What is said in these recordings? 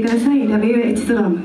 ください「ラビウェイ・エチスラム」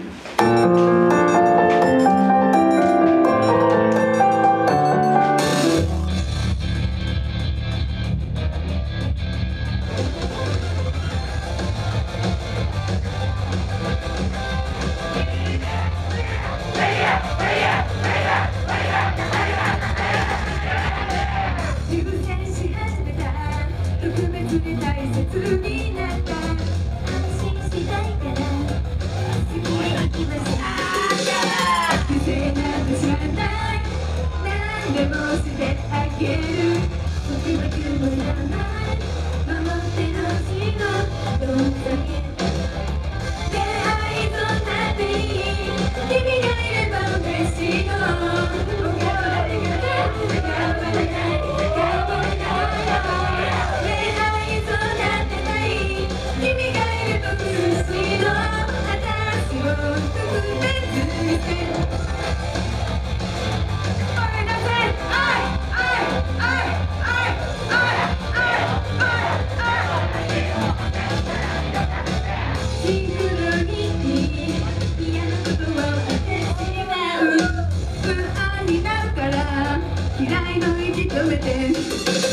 不安になるから嫌いの息止めて。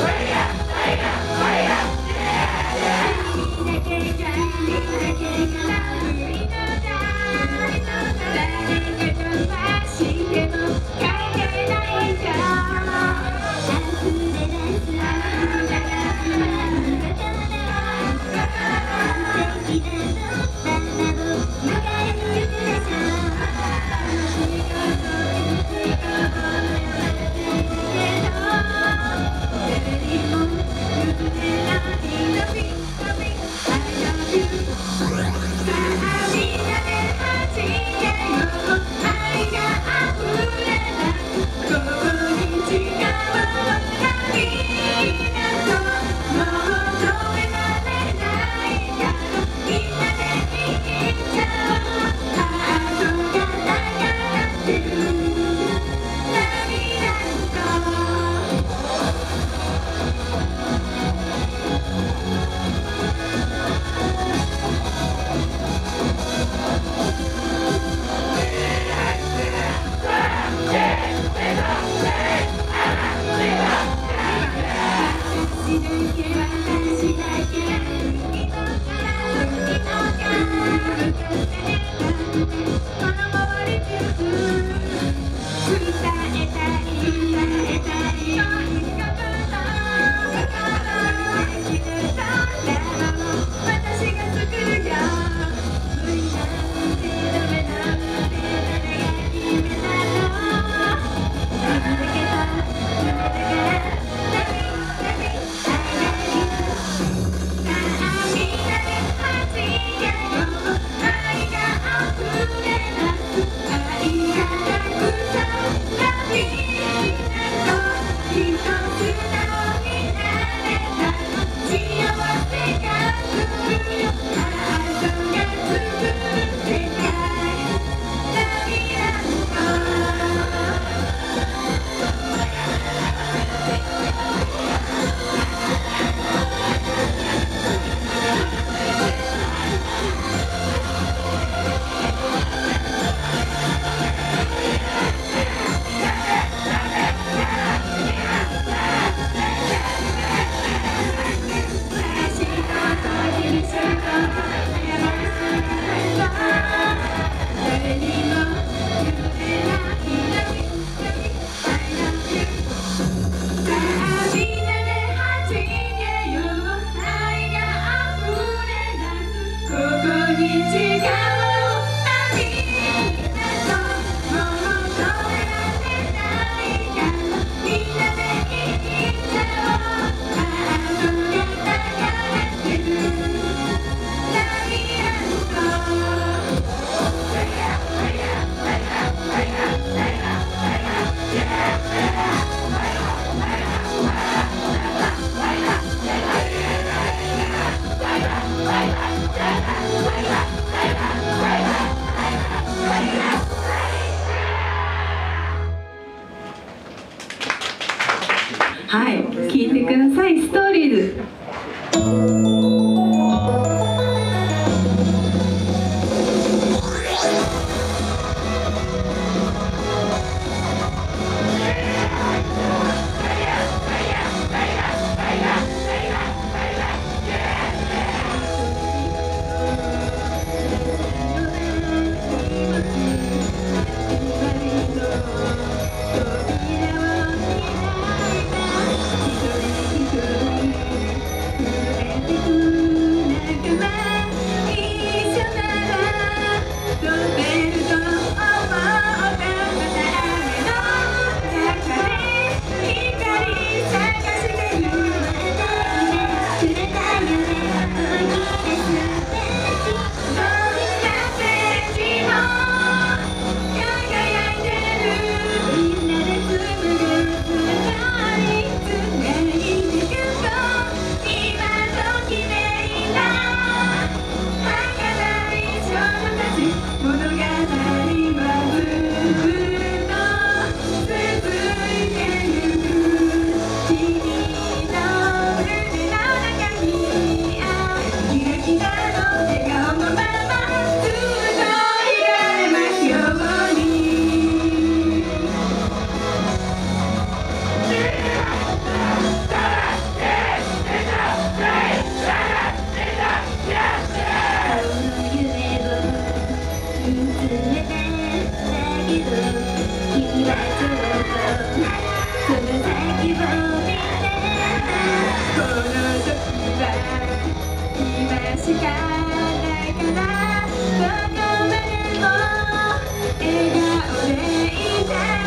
Freedom! Freedom! Freedom! Yeah! yeah. はい今しかないからどこまでも笑顔でいたい。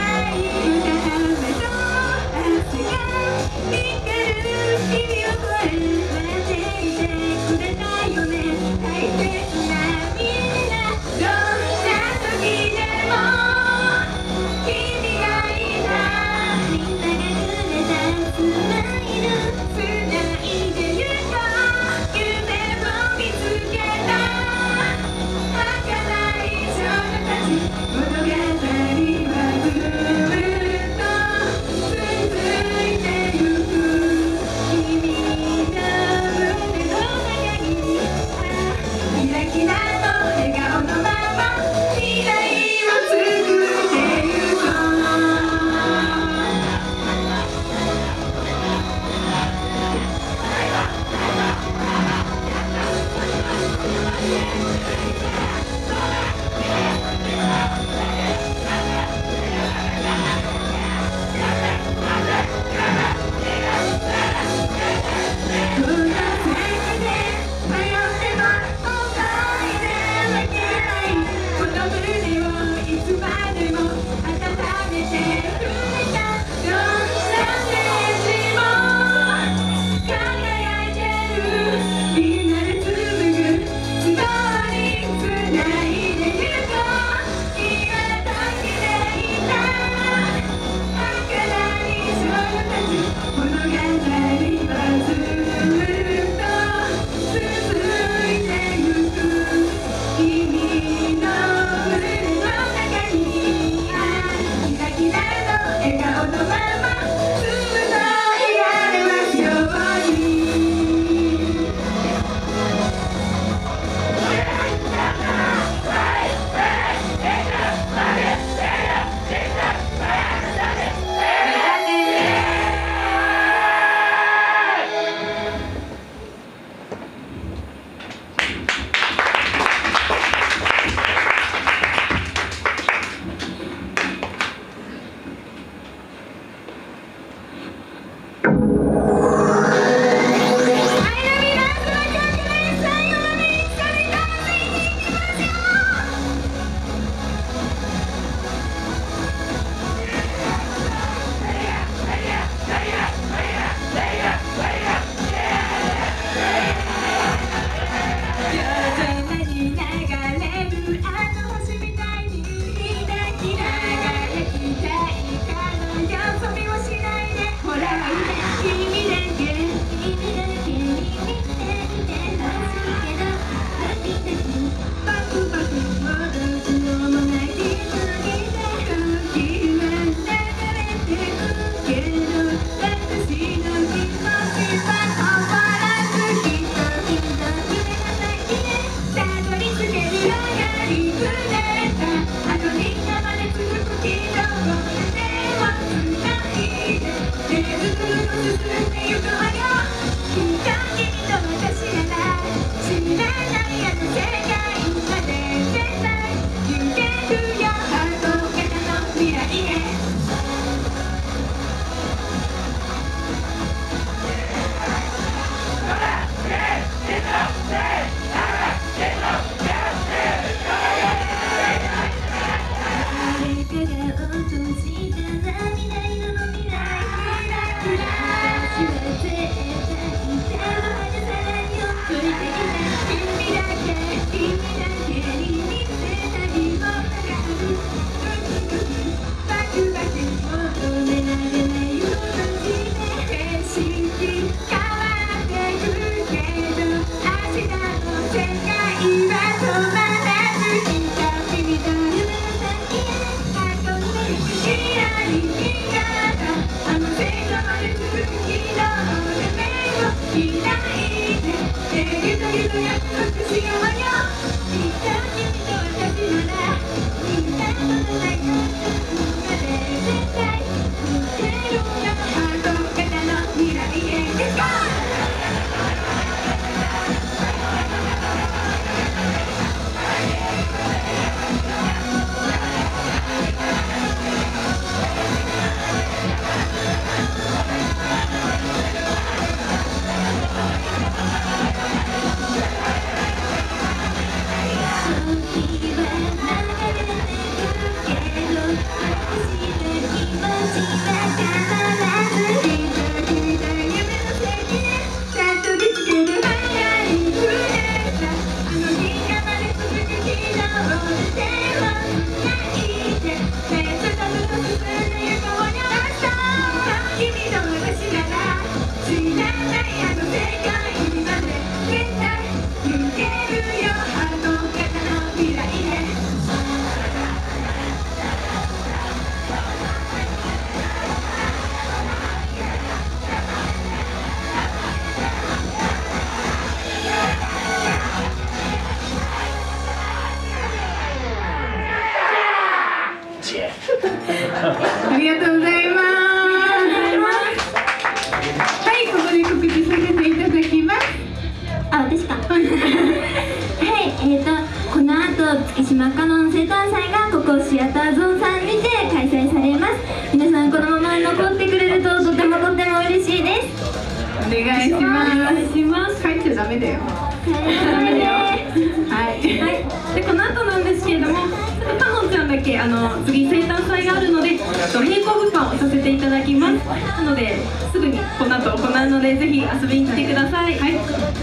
ますのですぐにこの後行うのでぜひ遊びに来てください、はい、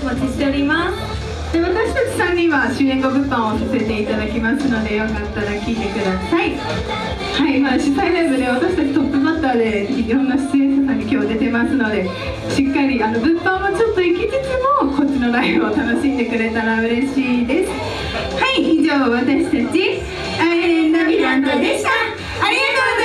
お待ちしております。で私たち3人は主演後物販をさせていただきますのでよかったら聞いてください。はい、まあ、主催ライブで私たちトップバッターでいろんな出演者さんに今日出てますのでしっかりあの物販もちょっと行きつつもこっちのライブを楽しんでくれたら嬉しいです。はい以上私たちアイレンダビランドでした。ありがとう